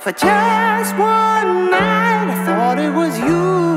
For just one night, I thought it was you.